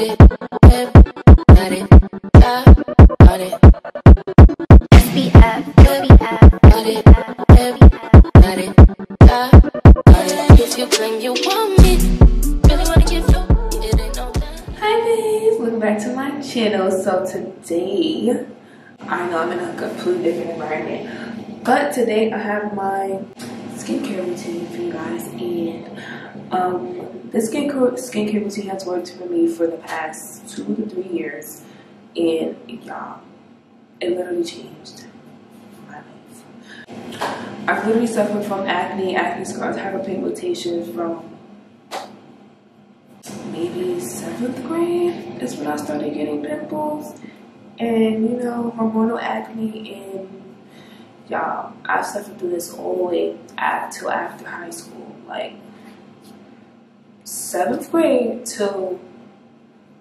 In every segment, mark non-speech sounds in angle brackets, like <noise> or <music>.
If you claim you want me. Hi welcome back to my channel. So today, I know I'm in a completely different environment, but today I have my skincare routine for you guys, and um, this skincare skincare routine has worked for me for the past two to three years, and y'all, it literally changed my life. I've literally suffered from acne, acne scars, hyperpigmentation from maybe seventh grade is when I started getting pimples and you know hormonal acne and y'all I've suffered through this all the way up till after high school like seventh grade till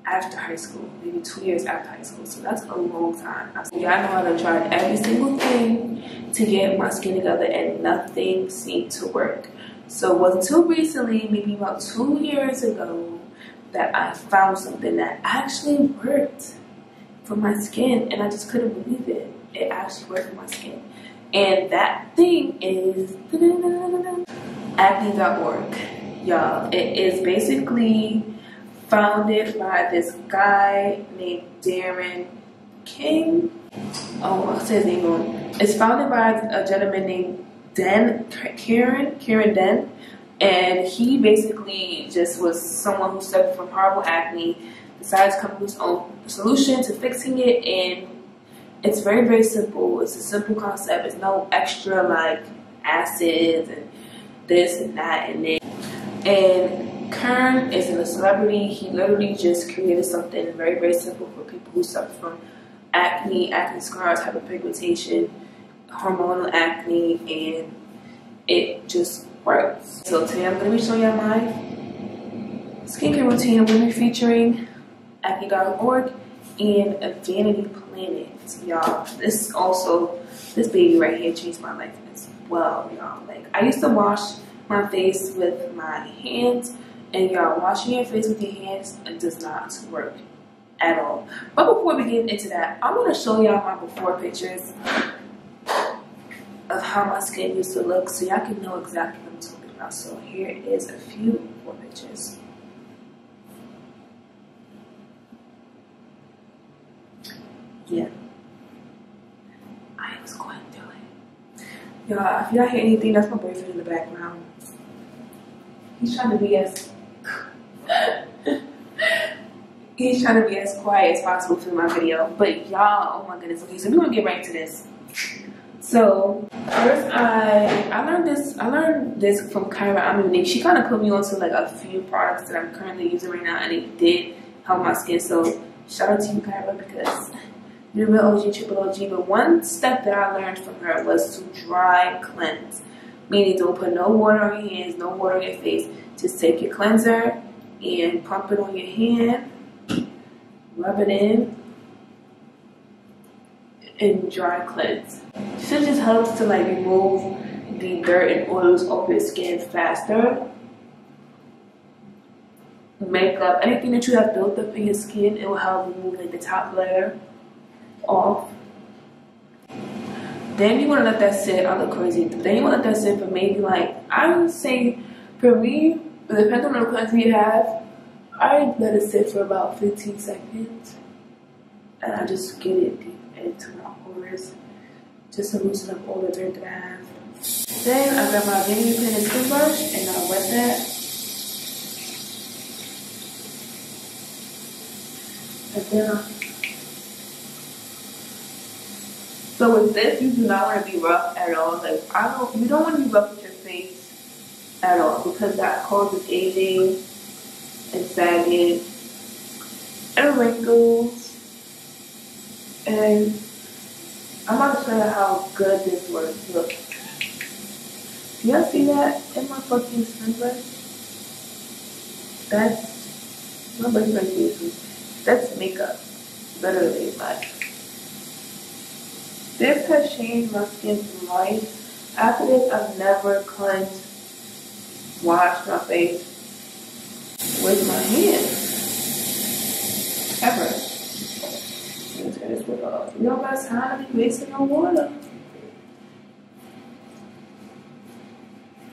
after high school maybe two years after high school so that's a long time y'all know I tried every single thing to get my skin together and nothing seemed to work so it wasn't until recently maybe about two years ago that I found something that actually worked for my skin and I just couldn't believe it. It actually worked for my skin. And that thing is acne.org. Y'all, it is basically founded by this guy named Darren King. Oh, I'll his name wrong. It's founded by a gentleman named Den Karen, Karen Den and he basically just was someone who suffered from horrible acne, decided to come up with his own solution to fixing it. And it's very, very simple. It's a simple concept. It's no extra like acids and this and that and then. And Kern isn't a celebrity. He literally just created something very, very simple for people who suffer from acne, acne scars, hyperpigmentation, hormonal acne, and it just works. So today I'm going to be showing you my skincare routine. I'm going to be featuring acne.org and a Vanity Planet. Y'all, this also, this baby right here changed my life as well, y'all. Like, I used to wash my face with my hands, and y'all, washing your face with your hands does not work at all. But before we get into that, I want to show y'all my before pictures of how my skin used to look so y'all can know exactly what I'm talking about. So here is a few before pictures. Yeah. I was going through it. Y'all, if y'all hear anything, that's my boyfriend in the background. He's trying to be as <laughs> he's trying to be as quiet as possible for my video. But y'all, oh my goodness. Okay, so we're gonna get right to this. So first, I I learned this I learned this from Kyra Amunique. She kind of put me onto like a few products that I'm currently using right now, and it did help my skin. So shout out to you, Kyra, because you're real OG, triple OG. But one step that I learned from her was to dry cleanse, meaning don't put no water on your hands, no water on your face. Just take your cleanser and pump it on your hand, rub it in, and dry cleanse. This just helps to like remove the dirt and oils off your skin faster. Makeup, anything that you have built up in your skin, it will help remove like the top layer off. Then you want to let that sit. I look crazy. Then you want to let that sit for maybe like I would say for me, depending on the cleanser you have, I let it sit for about 15 seconds, and I just get it into my pores just to loosen up all the dirt that I have. Then I grab my Vanity Planet skin brush and I wet that. And then I so with this, you do not want to be rough at all. Like I don't, you don't want to be rough with your face at all because that causes aging and sagging and wrinkles and I'm show you how good this works. Look. Do y'all see that in my fucking sunblock? That's my boyfriend uses. That's makeup. Literally, like. This has changed my skin's life. After this, I've never cleansed, washed my face with my hands. ever. You don't got time to be wasting no water.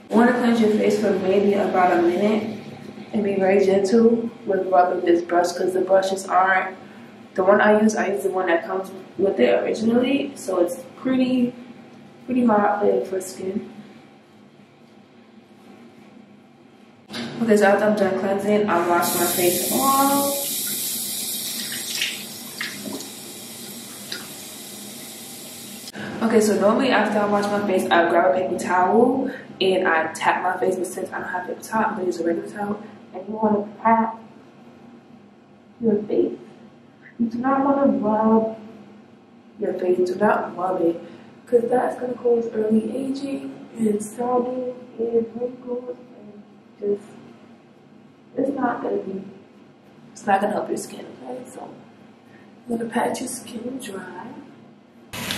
Want to cleanse your face for maybe about a minute and be very gentle with rubbing this brush because the brushes aren't the one I use. I use the one that comes with it originally, so it's pretty pretty hard for skin. Okay, so after I'm done cleansing, I wash my face off. Okay, so normally after I wash my face, I grab a paper towel and I tap my face, but since I don't have paper towel, I'm gonna use a regular towel. And you wanna pat your face. You do not wanna rub your face, do not rub it, because that's gonna cause early aging and sagging and wrinkles and just, it's not gonna be, it's not gonna help your skin, okay? So, I'm gonna pat your skin dry.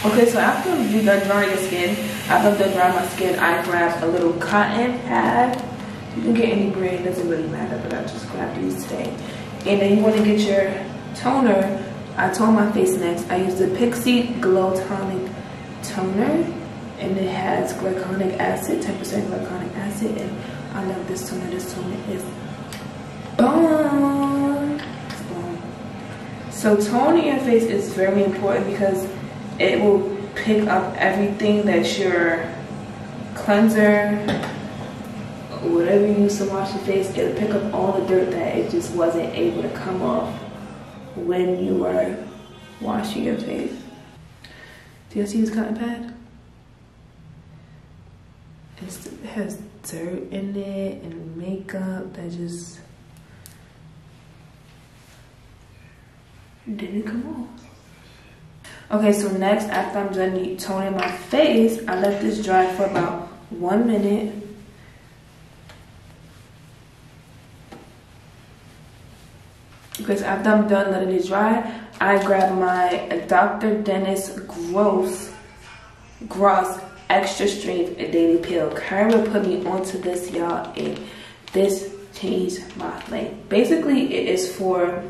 Okay, so after you done drying your skin, after I'm done drying my skin, I grab a little cotton pad. You can get any brand, doesn't really matter, but I just grabbed these today. And then you want to get your toner. I tone my face next. I use the Pixi Glow Tonic Toner. And it has glycolic acid, 10% glycolic acid. And I love this toner. This toner is bomb. So toning your face is very important because it will pick up everything that your cleanser whatever you use to wash your face it'll pick up all the dirt that it just wasn't able to come off when you are washing your face. Do you see this cotton pad? It's, it has dirt in it and makeup that just didn't come off. Okay, so next, after I'm done toning my face, I let this dry for about one minute. Because after I'm done letting it dry, I grab my Dr. Dennis Gross, Gross Extra Strength Daily Peel. Kyra put me onto this, y'all, and this changed my life. Basically, it is for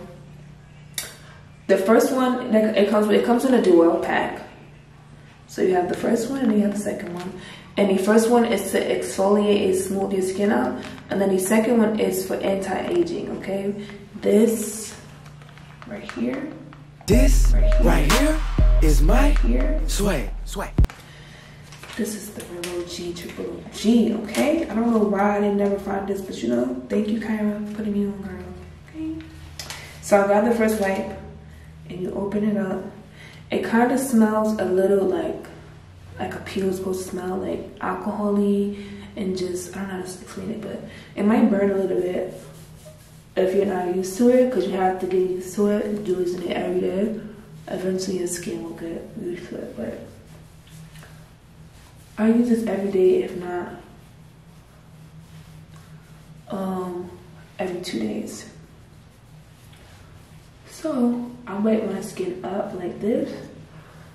the first one, it comes it comes in a duo pack. So you have the first one and you have the second one. And the first one is to exfoliate and smooth your skin out. And then the second one is for anti-aging, okay? This right here. This right here, right here is my right here. sway, sway. This is the Real G Triple G, okay? I don't know why I didn't never find this, but you know, thank you, Kyra, for putting me on, girl. Okay. So I got the first wipe and you open it up, it kind of smells a little like like a peel is supposed to smell like alcoholy and just I don't know how to explain it, but it might burn a little bit if you're not used to it because you have to get used to it and using it every day. Eventually your skin will get used to it, but I use this every day, if not um, every two days. So I wet my skin up like this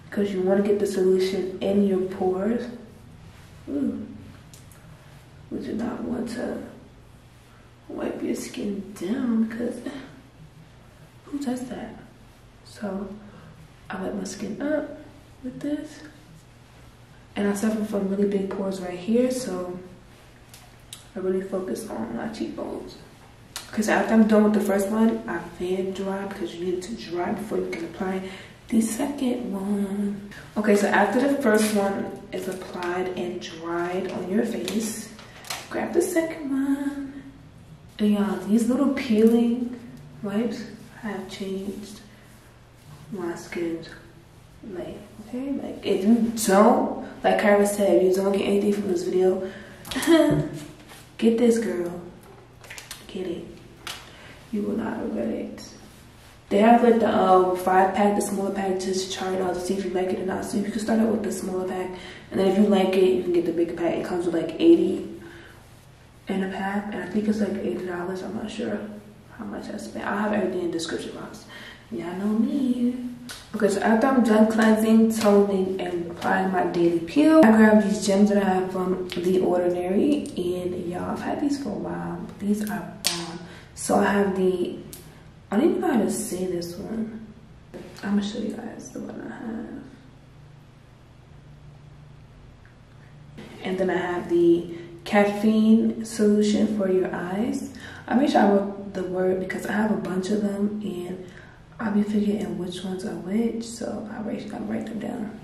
because you want to get the solution in your pores. Ooh. Do not want to wipe your skin down because <sighs> who does that? So I wet my skin up with this. And I suffer from really big pores right here, so I really focus on my cheekbones. Because after I'm done with the first one, I fan dry because you need to dry before you can apply the second one. Okay, so after the first one is applied and dried on your face, grab the second one. Y'all, these little peeling wipes have changed my skin's Like, okay? Like, if you don't, like Kyra said, if you don't get anything from this video, <laughs> get this girl, get it you will not regret it. They have like the um, five pack, the smaller pack, just try it out to see if you like it or not. So you can start out with the smaller pack, and then if you like it, you can get the bigger pack. It comes with like 80 in a pack, and I think it's like $80. I'm not sure how much I spent. I'll have everything in the description box. Y'all know me. Okay, so after I'm done cleansing, toning, and applying my daily peel, I grab these gems that I have from The Ordinary, and y'all, I've had these for a while. These are bomb. so I have the I don't even know how to say this one. I'm gonna show you guys the one I have. And then I have the caffeine solution for your eyes. I make sure I wrote the word because I have a bunch of them and I'll be figuring which ones are which. So I write, I write them down.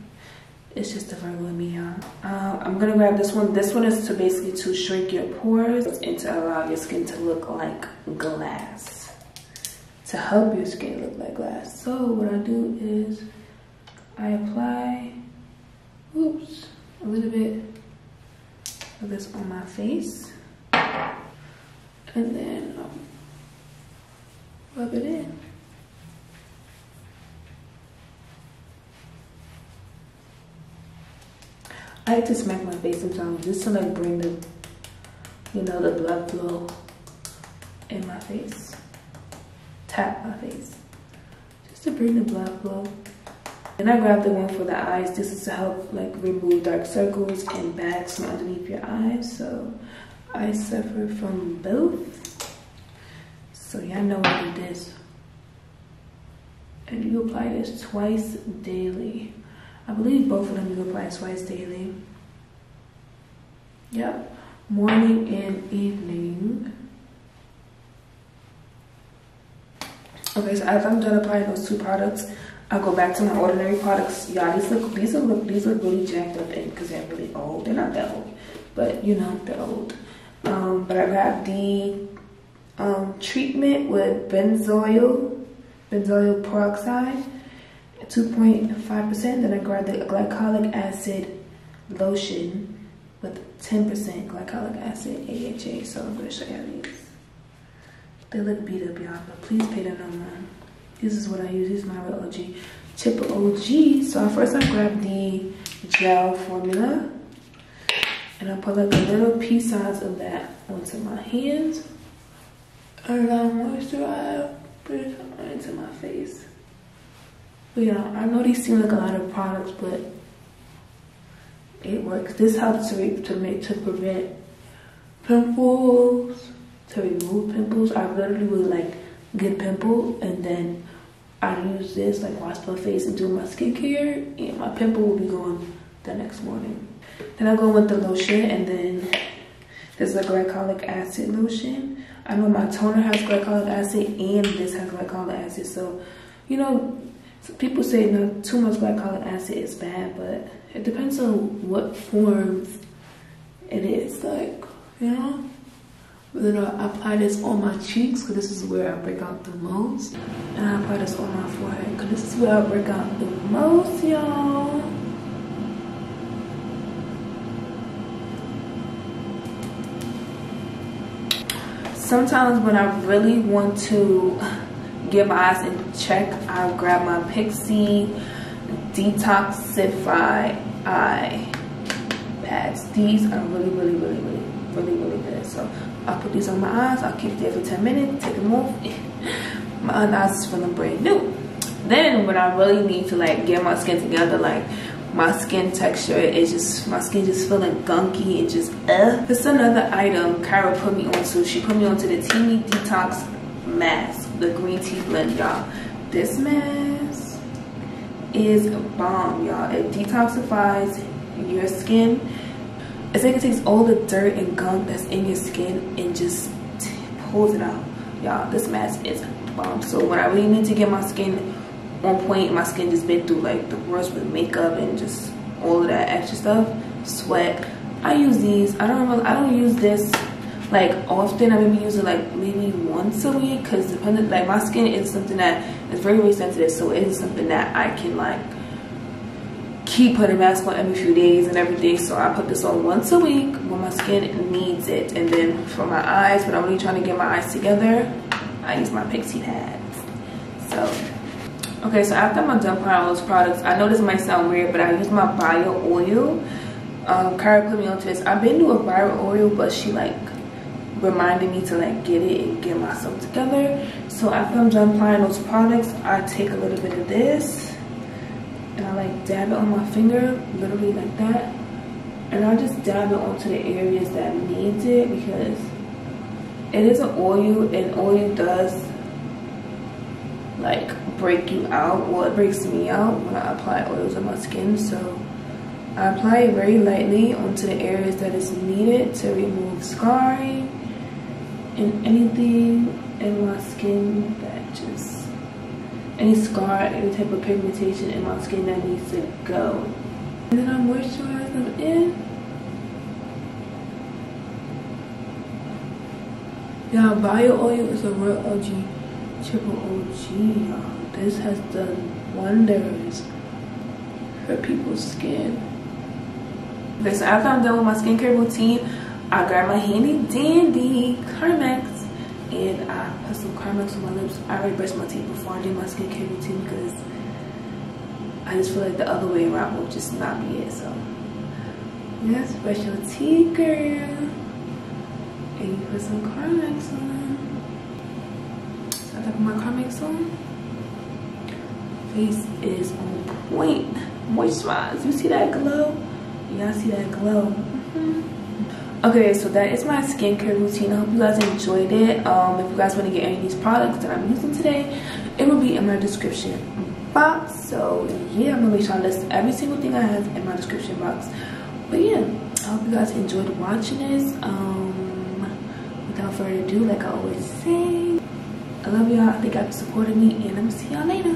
It's just a Virgo in me, y'all. Um, I'm gonna grab this one. This one is to basically to shrink your pores and to allow your skin to look like glass. To help your skin look like glass. So what I do is I apply, oops, a little bit this on my face. And then um, rub it in. I like to smack my face sometimes just to like bring the, you know, the blood flow in my face. Tap my face. Just to bring the blood flow. And I grabbed the one for the eyes. This is to help like remove dark circles and bags from underneath your eyes. So I suffer from both. So y'all know I do this. And you apply this twice daily. I believe both of them you apply twice daily. Yep, morning and evening. Okay, so as I'm done applying those two products, I'll go back to my ordinary products. Y'all, these look these look these look really jacked up because they're really old. They're not that old, but you know they're old. Um, but I got the um, treatment with benzoyl benzoyl peroxide 2.5%. Then I grabbed the glycolic acid lotion with 10% glycolic acid AHA. So I'm gonna show y'all these. They look beat up, y'all, but please pay them no mind. This is what I use. This is my OG. Triple OG. So I first I grab the gel formula. And I put like a little pea size of that onto my hands. And I moisturize, put it into my face. But yeah, I know these seem like a lot of products, but it works. This helps to, to make to prevent pimples, to remove pimples. I literally would like get pimple and then I use this like wash my face and do my skincare and my pimple will be gone the next morning. Then I go with the lotion and then this is a glycolic acid lotion. I know my toner has glycolic acid and this has glycolic acid. So, you know, people say not too much glycolic acid is bad, but it depends on what forms it is. Like, you know? But then I apply this on my cheeks because this is where I break out the most. And I apply this on my forehead because this is where I break out the most, y'all. Sometimes when I really want to get my eyes in check, I'll grab my Pixi Detoxify Eye pads. These are really, really, really, really, really, really good. So I'll put these on my eyes. I'll keep it there for 10 minutes, take them <laughs> off. my eyes is feeling brand new. Then when I really need to like get my skin together, like my skin texture is just my skin just feeling gunky and just uh. This is another item Kara put me onto. She put me onto the Teami Detox mask, the green tea blend, y'all. This mask is a bomb, y'all. It detoxifies your skin. It's like it takes all the dirt and gunk that's in your skin and just pulls it out. Y'all, this mask is bomb. So when I really need to get my skin on point, my skin just been through like the worst with makeup and just all of that extra stuff, sweat. I use these. I don't really, I don't use this like often. I maybe use it like maybe once a week because depending like my skin is something that is very very sensitive, so it is something that I can like keep putting mask on every few days and every day. So I put this on once a week when my skin needs it, and then for my eyes when I'm really trying to get my eyes together, I use my Pixi pads. So. Okay, so after I'm done putting all those products, I know this might sound weird, but I use my bio oil. Um, Kara put me onto this. I've been a bio oil, but she like reminded me to like get it and get myself together. So after I'm done applying those products, I take a little bit of this and I like dab it on my finger, literally like that. And I just dab it onto the areas that needs it because it is an oil and oil does like break you out well it breaks me out when i apply oils on my skin so i apply it very lightly onto the areas that is needed to remove scarring and anything in my skin any scar any type of pigmentation in my skin that needs to go and then i moisturize them in yeah bio oil is a real og triple OG, y'all. This has done wonders for people's skin. Okay, so after I'm done with my skincare routine, I grab my handy dandy Carmex and I put some Carmex on my lips. I already brushed my teeth before I do my skincare routine because I just feel like the other way around will just not be it. So, yes, brush your teeth, girl. And you put some Carmex on my Carmex on. Face is on point. Moisturize. You see that glow? Y'all see that glow? Mm -hmm. Okay, so that is my skincare routine. I hope you guys enjoyed it. Um, if you guys want to get any of these products that I'm using today, it will be in my description box. So yeah, I'm gonna make sure I list every single thing I have in my description box. But yeah, I hope you guys enjoyed watching this. Um, without further ado, like I always say, I love y'all. Thank y'all for supporting me. And I'm to see y'all later.